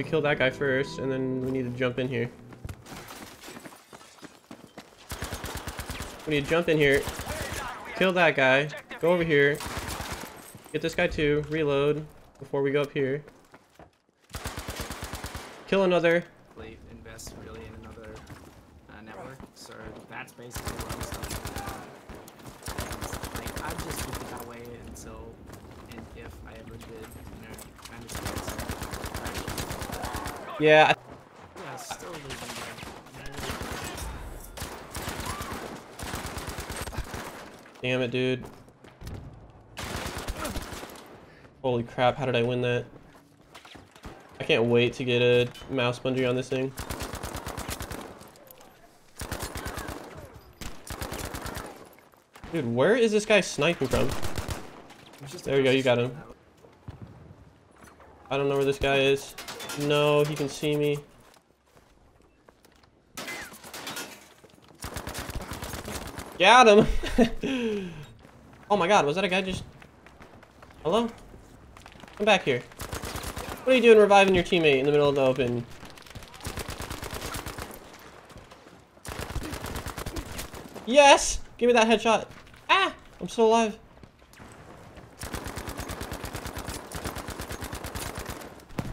we kill that guy first, and then we need to jump in here. We need to jump in here, kill that guy, go over here, get this guy too, reload before we go up here. Kill another. Invest really in another uh, network. So that's basically what I'm saying. Like I just keep that way until and if I ever did, you know, kind of. Yeah, Yeah, still losing damn it, dude. Holy crap, how did I win that? I can't wait to get a mouse bungee on this thing. Dude, where is this guy sniping from? There you go, you got him. I don't know where this guy is. No, he can see me. Got him! oh my god, was that a guy just... Hello? Come back here. What are you doing reviving your teammate in the middle of the open? Yes! Give me that headshot. Ah! I'm still alive.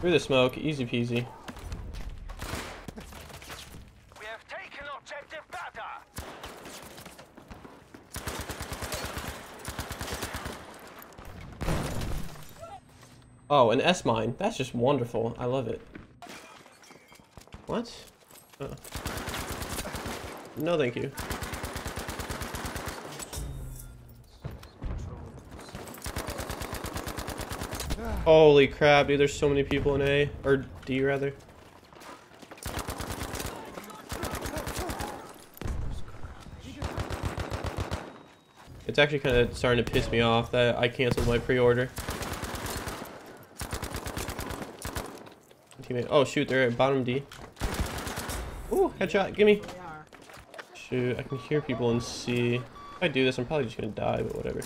Through the smoke, easy peasy. We have taken objective Bertha. Oh, an S mine. That's just wonderful. I love it. What? Oh. No, thank you. Holy crap, dude. There's so many people in A. Or D, rather. It's actually kind of starting to piss me off that I canceled my pre-order. Teammate. Oh shoot, they're at bottom D. Ooh, headshot, gimme. Shoot, I can hear people in C. If I do this, I'm probably just gonna die, but whatever.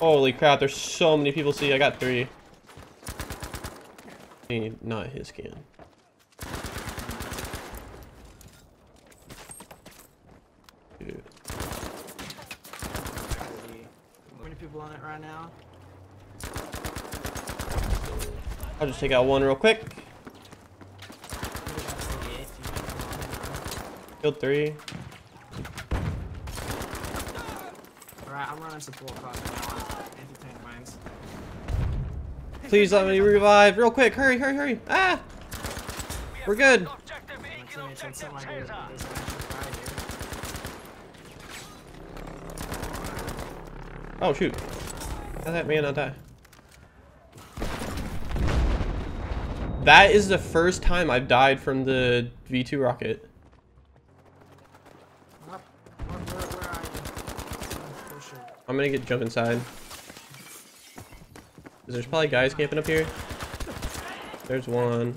Holy crap, there's so many people See, I got three. Not his can. Dude. How many people on it right now? I'll just take out one real quick. Killed three. I'm running support on anti-tank mines. Please let me revive real quick. Hurry, hurry, hurry. Ah! We're good. Oh, shoot. How that man not die? That is the first time I've died from the V2 rocket. Up. Where, where, where are you? Oh, shit. I'm gonna get jump inside. There's probably guys camping up here. There's one.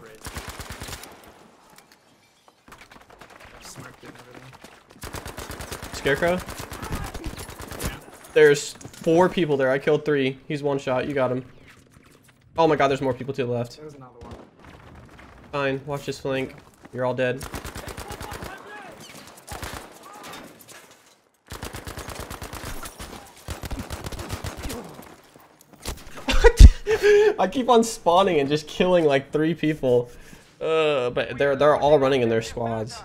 Smart kid and everything. Scarecrow? There's four people there. I killed three. He's one shot. You got him. Oh my god, there's more people to the left. There's another one. Fine. Watch this flank. You're all dead. I keep on spawning and just killing like three people. Uh, but they're they're all running in their squads.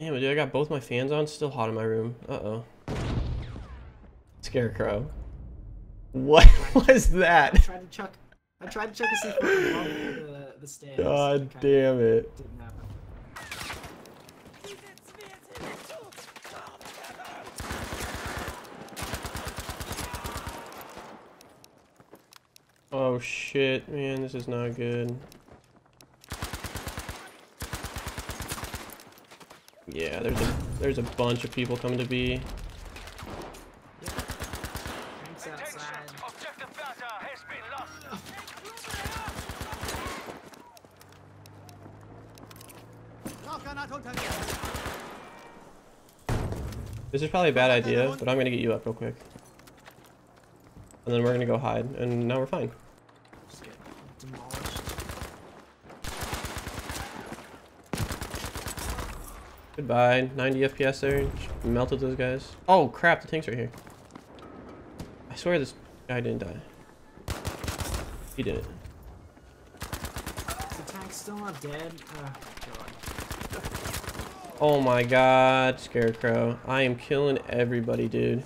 Damn it, dude, I got both my fans on. Still hot in my room. Uh-oh. Scarecrow. What was that? I tried to chuck. I tried to chuck a C4 the, the stairs. God damn it. Shit, man, this is not good. Yeah, there's a there's a bunch of people coming to B. Tanks Attention, outside. objective Bertha has been lost. This is probably a bad idea, but I'm gonna get you up real quick. And then we're gonna go hide, and now we're fine. Demolished. Goodbye. 90 FPS there. Just Melted those guys. Oh crap, the tank's right here. I swear this guy didn't die. He didn't. The tank still not dead? Oh, God. Oh my god, Scarecrow. I am killing everybody, dude.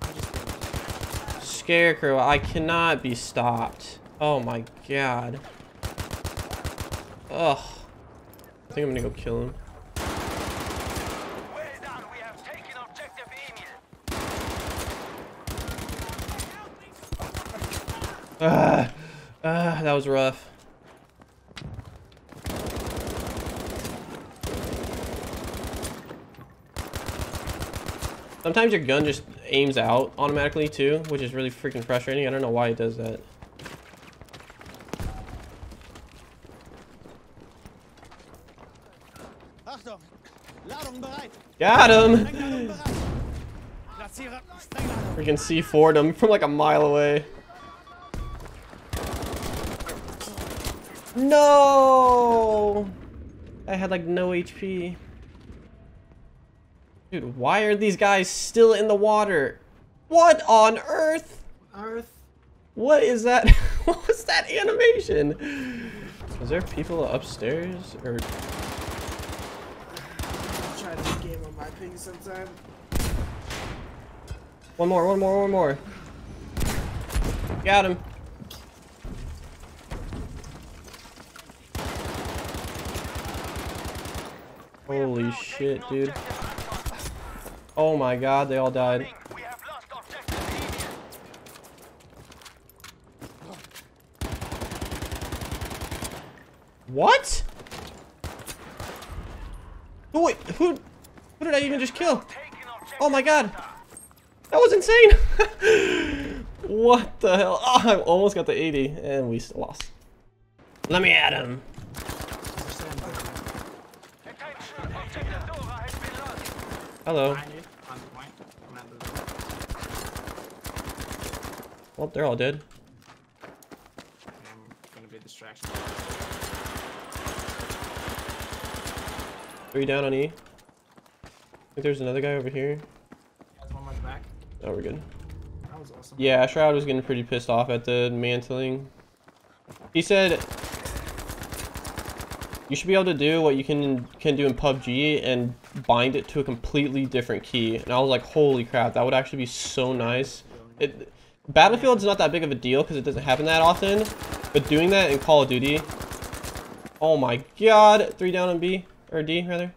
I'm just gonna Scarecrow, I cannot be stopped. Oh my god. Ugh. I think I'm gonna go kill him. Well done. We have taken objective Emil. Ah, ah, that was rough. Sometimes your gun just aims out automatically too, which is really freaking frustrating. I don't know why it does that. Got him! Sprengladung bereit! Platziere Sprengladung! Freaking C4'd him from like a mile away. No! I had like no HP. Dude, why are these guys still in the water? What on earth? Earth. What is that? what was that animation? Is there people upstairs? Or Game on my ping sometime. one more, one more, one more. Got him. Holy shit, dude. Oh my god, they all died. What? Who, who, did I even just kill? Oh my god. That was insane. what the hell? Oh, I almost got the 80 and we lost. Let me at him. Hello. Well, they're all dead. Three down on E. Think there's another guy over here. Has one back. Oh, we're good. That was awesome. Yeah, Shroud was getting pretty pissed off at the mantling. He said you should be able to do what you can can do in PUBG and bind it to a completely different key. And I was like, holy crap, that would actually be so nice. It, Battlefield's not that big of a deal because it doesn't happen that often. But doing that in Call of Duty, oh my god, three down on B or D rather.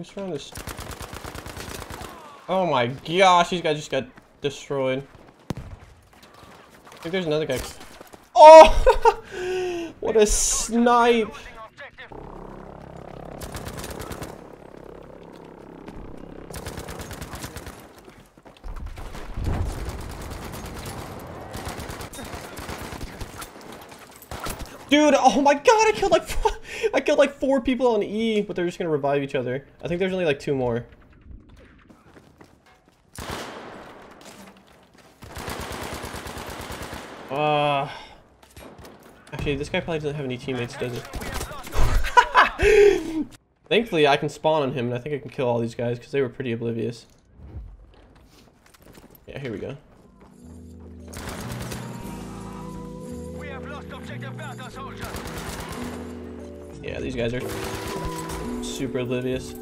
Who's trying this? Oh my gosh, these guys just got destroyed. I think there's another guy. Oh! what a snipe! Dude, oh my god, I killed like I killed like four people on E, but they're just gonna revive each other. I think there's only like two more. Uh, actually, this guy probably doesn't have any teammates, does he? Thankfully, I can spawn on him, and I think I can kill all these guys because they were pretty oblivious. Yeah, here we go. We have lost objective Bertha soldiers. Yeah, these guys are super oblivious.